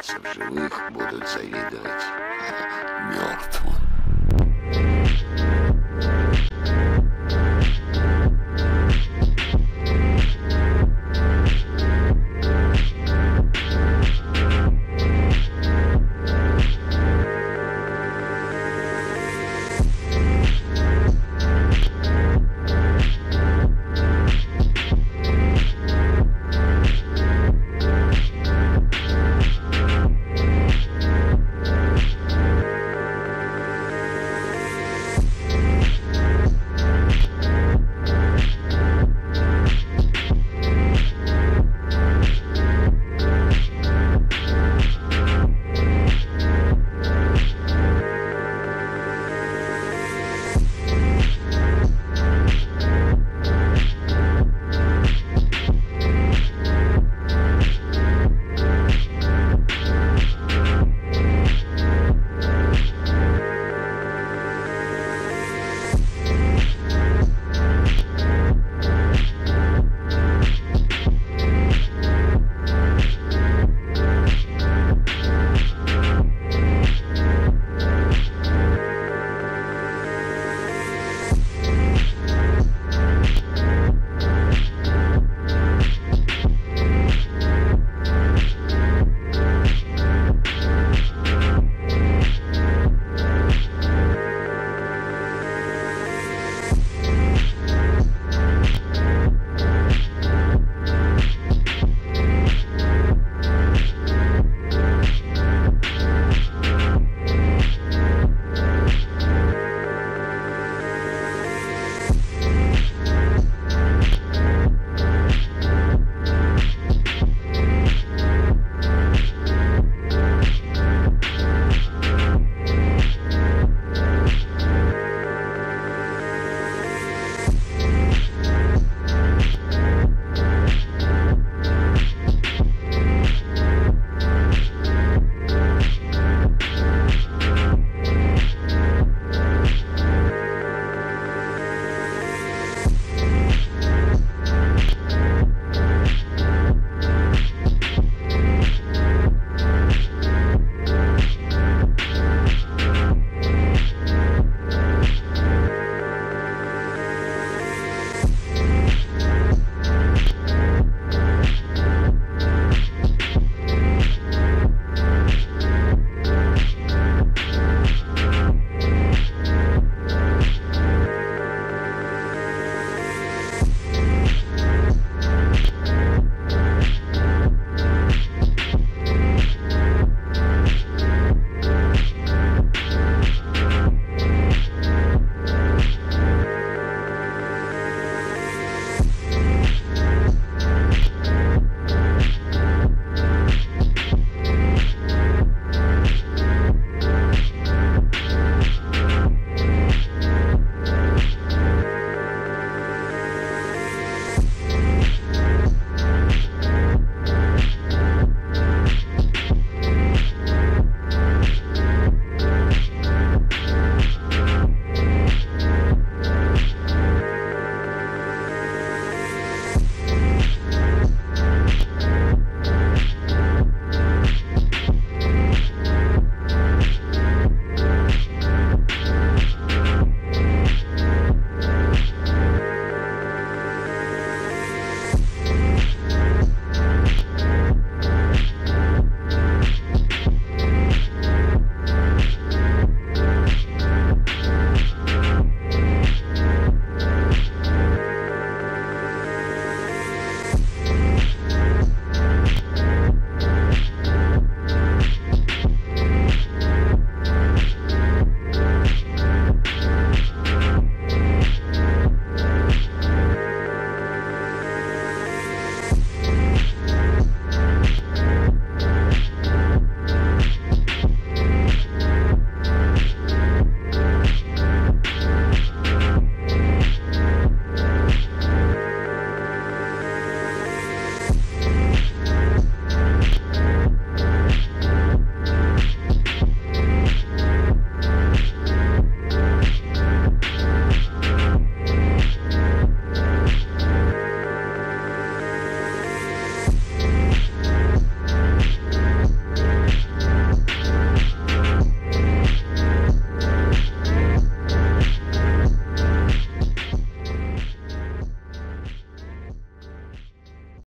остаться в живых, будут завидовать.